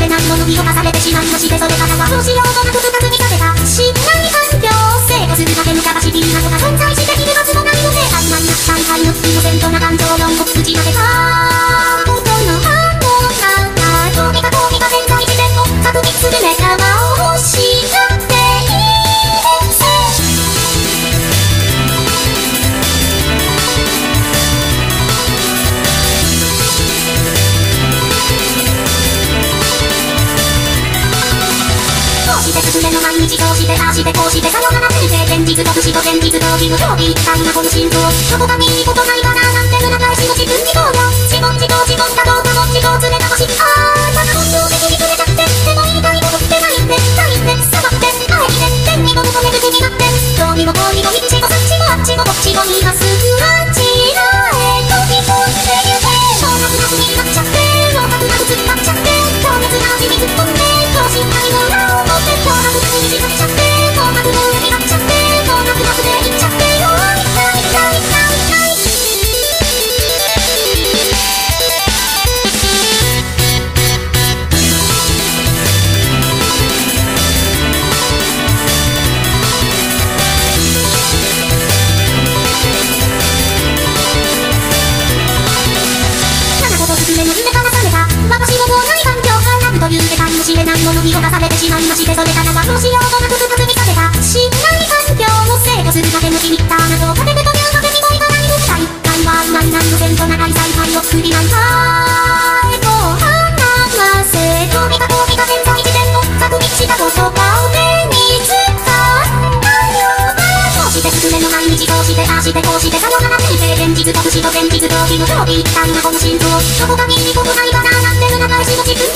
で何も脱ぎかされてしまいましてそれからはどうしようとなく深くに立てたしっかり反響成功するだけむかばし。こうして進めの毎日そうしてああしてこうしてさよなら先生現実と不死と現実と義務競技一体なこの心臓どこかにいいことないかななんて裏返しの自分にこうよ。自問自をするだけのリミッターなどかけてというわけにもいかないの第一回はないないの線と長い再会を作りなんかへと放らせ飛びか飛びか潜在自然を確認したことが目につかんだよこうして進めの毎日こうしてああしてこうしてさよなら先生現実と不死と現実と義務競技一体なこの心臓どこかにい？いことないかななんて裏返しの自分